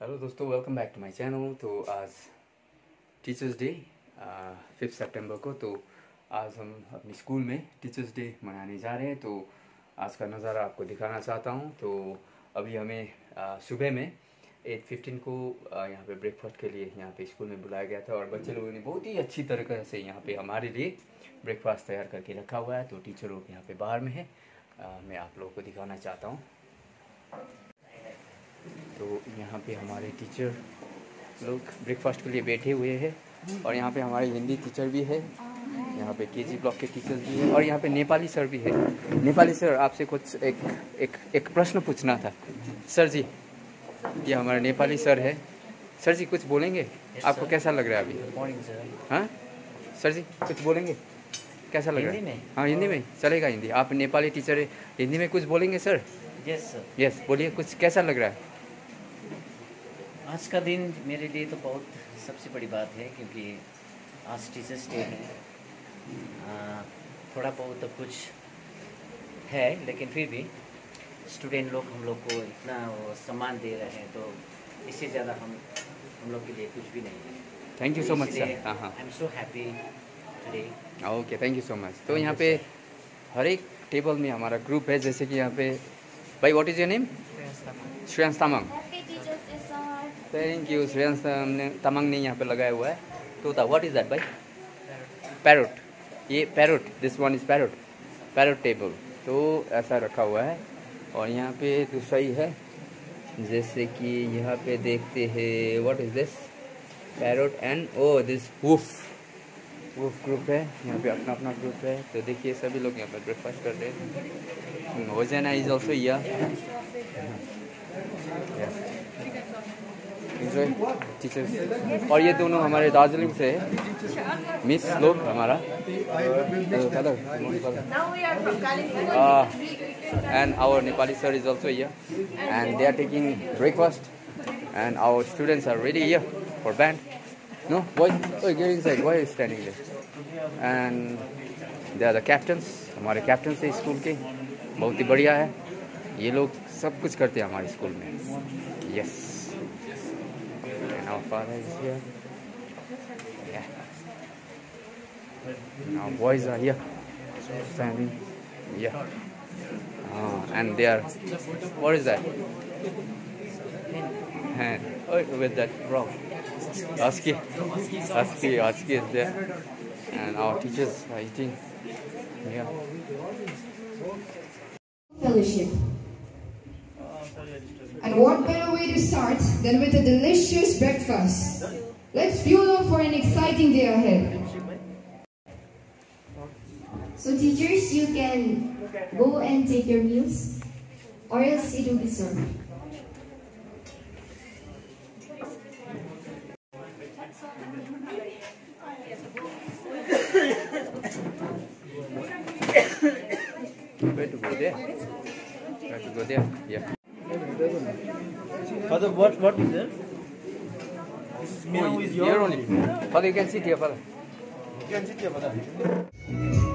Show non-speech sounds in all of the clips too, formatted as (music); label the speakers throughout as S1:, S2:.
S1: Hello दोस्तों welcome back to my channel तो आज टीचर्स डे फिफ्थ सितंबर को तो आज हम अपने स्कूल में टीचर्स डे मनाने जा रहे हैं तो आज का नज़ारा आपको दिखाना चाहता हूं तो अभी हमें सुबह में एट फिफ्टीन को यहाँ पे ब्रेकफास्ट के लिए यहाँ पे स्कूल में बुलाया गया था और बच्चे लोगों ने बहुत ही अच्छी तरीके से यहाँ पर हमारे लिए ब्रेकफास्ट तैयार करके रखा हुआ है तो टीचर लोग यहाँ पर बाहर में है आ, मैं आप लोगों को दिखाना चाहता हूँ तो यहाँ पे हमारे टीचर लोग ब्रेकफास्ट के लिए बैठे हुए हैं और यहाँ पे हमारे हिंदी टीचर भी है यहाँ पे के जी ब्लॉक के टीचर भी है और यहाँ पे नेपाली सर भी है नेपाली सर आपसे कुछ एक एक एक प्रश्न पूछना था सर जी ये हमारे नेपाली सर है सर जी कुछ बोलेंगे आपको कैसा लग रहा है
S2: अभी
S1: हाँ सर जी कुछ बोलेंगे कैसा लग रहा
S2: है
S1: हाँ हिंदी में चलेगा हिंदी आप नेपाली टीचर है हिंदी में कुछ बोलेंगे सर
S2: यस सर
S1: यस बोलिए कुछ कैसा लग रहा है
S2: आज का दिन मेरे लिए तो बहुत सबसे बड़ी बात है क्योंकि आज टीचर्स डे है थोड़ा बहुत तो कुछ है लेकिन फिर भी स्टूडेंट लोग हम लोग को इतना सम्मान दे रहे हैं तो इससे ज़्यादा हम हम लोग के लिए कुछ भी नहीं है
S1: thank you so much sir I
S2: am so happy today
S1: okay thank you so much तो, हाँ, हाँ। तो यहाँ पे हर एक टेबल में हमारा ग्रुप है जैसे कि यहाँ पे भाई what is your name Shreyansh Tamang thank you Shreyans हमने तमंग ने यहाँ पे लगाया हुआ है तोता व्हाट इज़ दैट भाई पैरोट ये parrot this one is parrot parrot table तो ऐसा रखा हुआ है और यहाँ पे दूसरा ही है जैसे कि यहाँ पे देखते हैं what is this parrot and oh this woof woof group है यहाँ पे अपना अपना ग्रुप है तो देखिए सभी लोग यहाँ पर ब्रेकफास्ट कर रहे हैं ओजना इज ऑल्सो या टीचर्स और ये दोनों हमारे दार्जिलिंग से मिस लोग हमारा and our Nepali sir is also here and they are taking breakfast and our students are ready here for band no Y O side standing and they are the captains हमारे captain से school के बहुत ही बढ़िया है ये लोग सब कुछ करते हैं हमारे स्कूल में yes yes. how far is here. Yeah. Our boys are here standing. Yeah. Oh, and they are. What is that? Hand. Oh, with that wrong. Husky. Husky. Husky is there. And our teachers are eating. Yeah. Fellowship
S3: what
S4: better way to start
S5: than with a
S4: delicious breakfast? Let's fuel up for an
S5: exciting day
S4: ahead.
S3: So teachers, you can go and take your meals or else it will be served. (coughs)
S1: Where to go there? Where to go there? Yeah. what what is it? This is mirror oh, with your only. Father, you can sit here, father. You can sit here, father.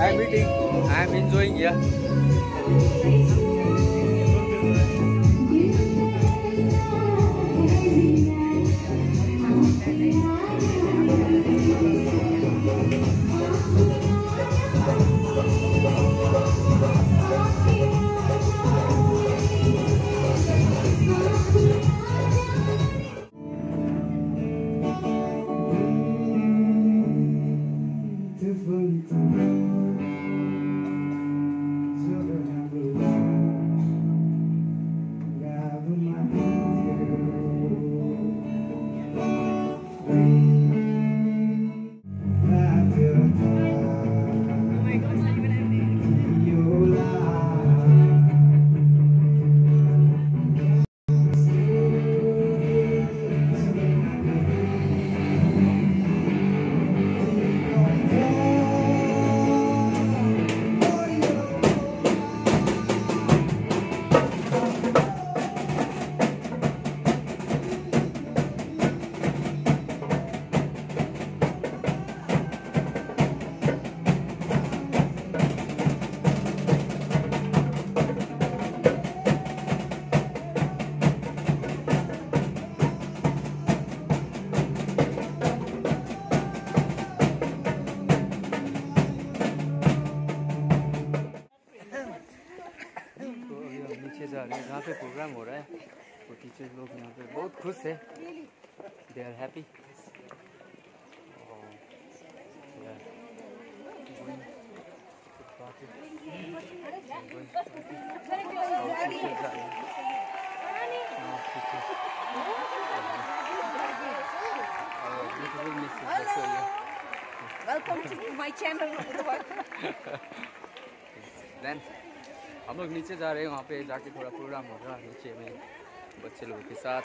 S1: everything I'm enjoying here. बच्चे लोग यहाँ पे बहुत खुश है they are happy Welcome to my channel. Then हम लोग नीचे जा रहे हैं वहाँ पे जाके थोड़ा प्रोग्राम हो रहा है नीचे में बच्चे लोगों के साथ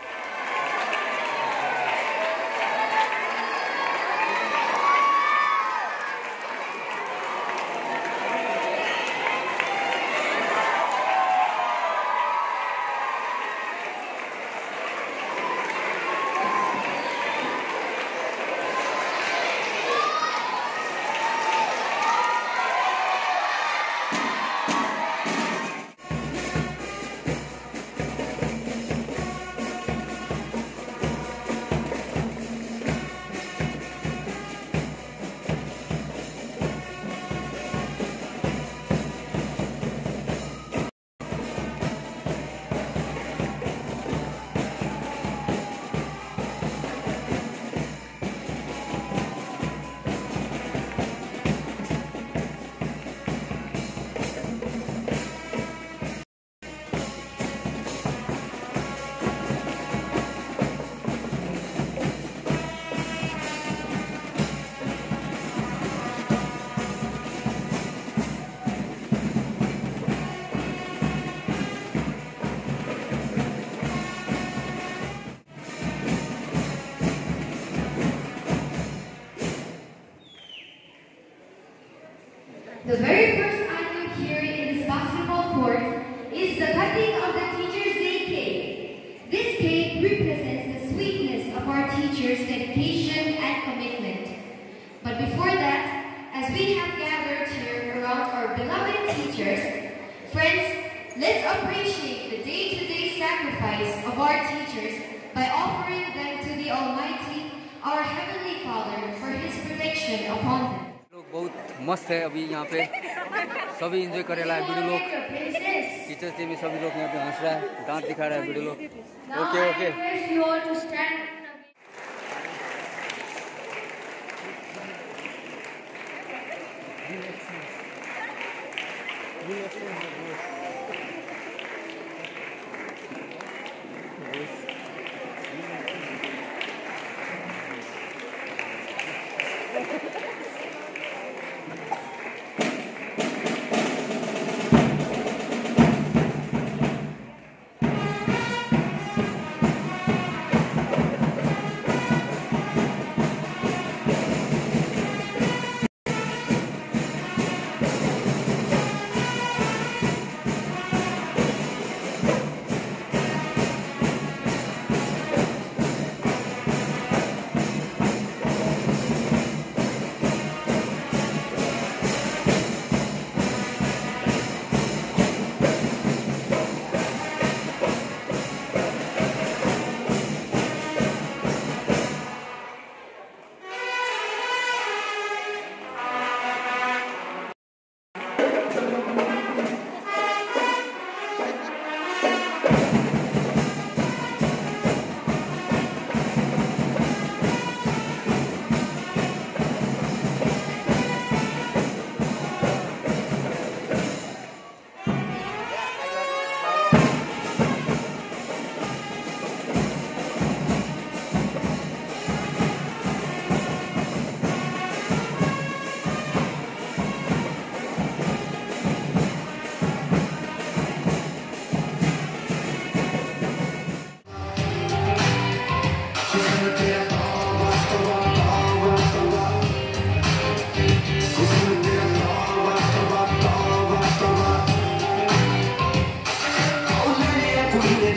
S6: sacrifice of our teachers by offering them to the Almighty, our Heavenly Father, for His protection upon them.
S1: बहुत मस्त है अभी यहाँ पे सभी इंजॉय कर रहा है वीडियो
S6: लोग
S1: टीचर्स डे में सभी लोग यहाँ पे हंस रहा है डांस दिखा रहा है वीडियो लोग ओके
S6: ओके
S1: Thank you.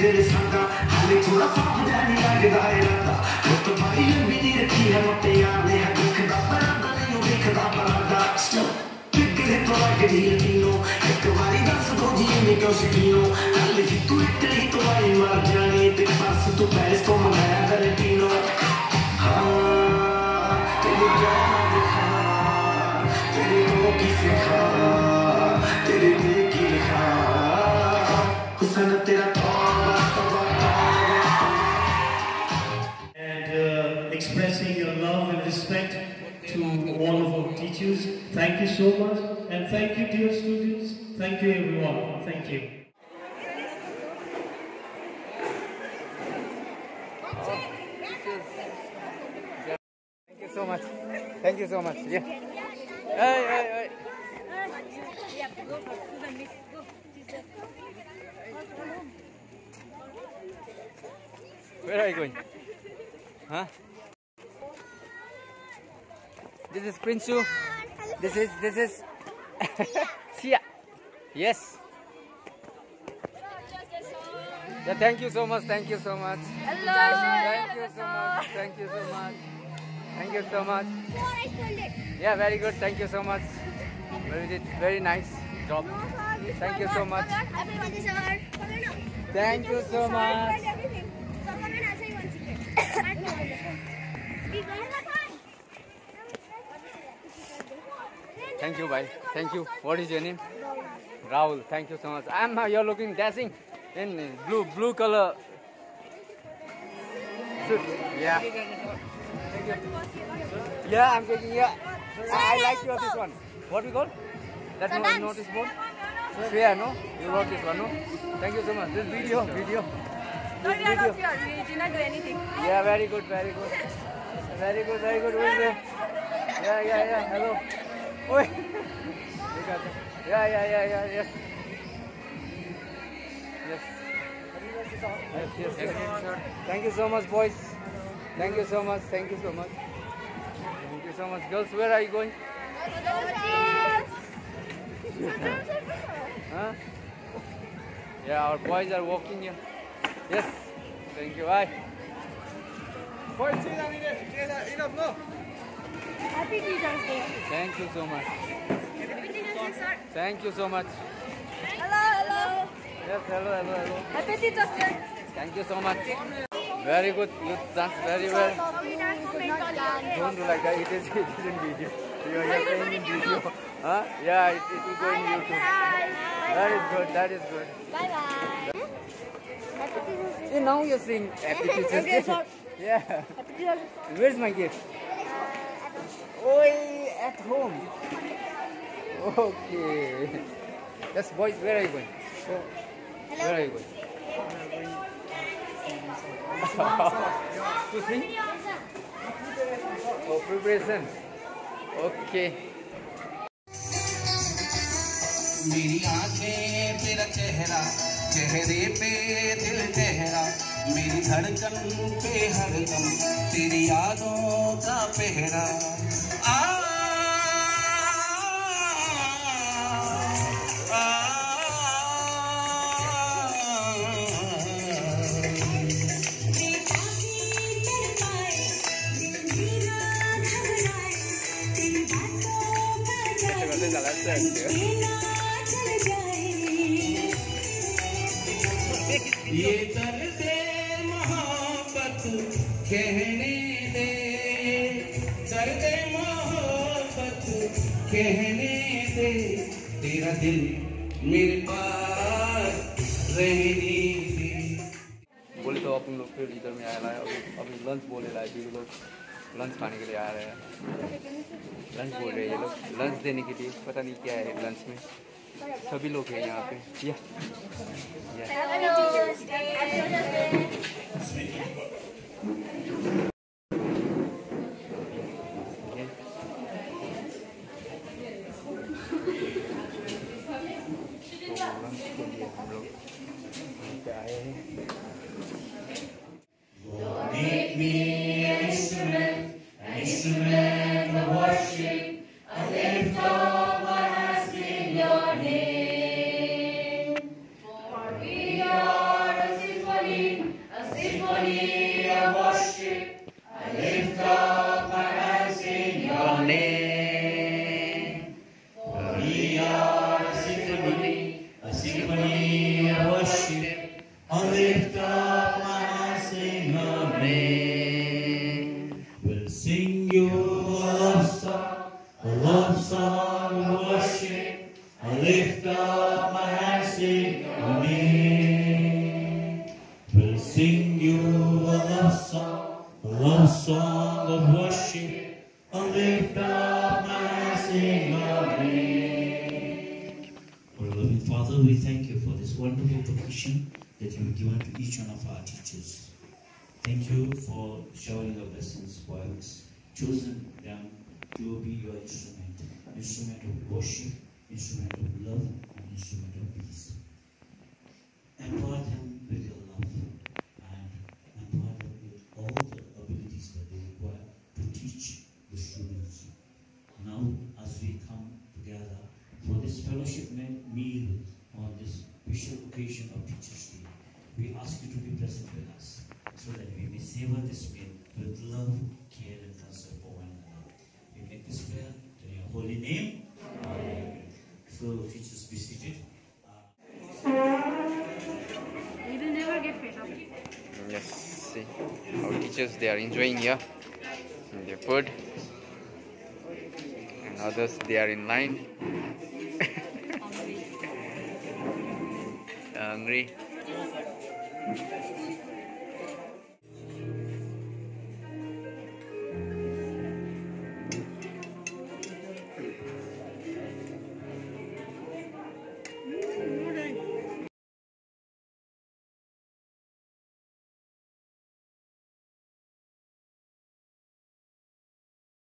S7: तेरे संगा हाले थोड़ा साफ जानी लगदा है रंगा रुत भारी लंबी दी रखी है मते यार ने है दिखदा परांदा नहीं दिखदा परांदा स्टिल पिकले तो लगदी है तीनो एक बारी दस दो जी ने क्यों शकीनो हाले जी तू इटली तो आई मर जानी ते पास तू पेरिस तो मंगाया करे तीनो हाँ तेरे जाना दिखा तेरे को किसे खा तेरे देखी खा हुसन तेरा
S8: Thank you so much. And thank you, dear students. Thank you, everyone. Thank you.
S1: Thank you so much. Thank you so much. Yeah. Hey, hey, hey. Where are you going? Huh? This is Prince this is this is (laughs) Sia. Yes. Yeah, thank you so much. Thank you so much. Hello. Thank you so much. Thank you so much. Thank you so much. Yeah, very good. Thank you so much. Very very nice job. Thank you so much. Thank you so much. Thank you, bhai. Thank you. What is your name? Rahul. Thank you so much. I'm you're looking dashing in blue blue color. Yeah. Yeah, I'm taking yeah. I, like your this one. What we call? That so one notice board? Sphere, no? You wrote this one, no? Thank you so much. This video, video. This video. We did not do anything. Yeah, very good, very good. Very good, very good. Yeah, yeah, yeah. Hello. Wait. yeah, yeah, yeah, yeah, yes. Yes. Yes, yes, yes. Thank you so much, boys. Thank you so much. Thank you so much. Thank you so much. Girls, where are you going? huh? Yeah, our boys are walking here. Yes. Thank you. Bye. Eh, enough, no? Happy Teacher's Day. Thank you so much. Happy Teacher's Day, Thank you so much. Hello, hello. Yes, hello, hello, hello. Happy Teacher's Day. Thank you so much. Very good. You dance very well. Don't do like that. It is, it is in video. You are playing in video. Huh? Yeah, it, it will go in YouTube. That is good. That is good. Bye bye. See, now you're saying happy teacher's day. (laughs) Yeah. Where's my gift? Oi, at home. Okay. Yes, boys, where are you going? Go. Hello. Where are you going? (laughs) To three? Oh, preparation. Okay.
S9: मेरी आंखें तेरा चेहरा चेहरे पे दिल चेहरा मेरी धड़कन पे हर दम तेरी यादों का पहरा
S1: Gracias.
S9: मेरे पास
S1: बोले तो अपन लोग फिर इधर में आया है अभी लंच बोले लाए थे लोग लंच खाने के लिए आ रहे हैं लंच बोल रहे हैं ये लोग लंच देने के लिए पता नहीं क्या है लंच में सभी लोग हैं यहाँ पे या,
S10: या। We'll sing you a love song, a love song of worship. i lift up my hands, sing Amen. Our loving Father, we thank you for this wonderful provision that you have given to each one of our teachers. Thank you for showering your blessings for us, chosen them to be your instrument, instrument of worship, instrument of love, and instrument of peace. and brought him with you.
S1: creatures they are enjoying here their food and others they are in line (laughs) hungry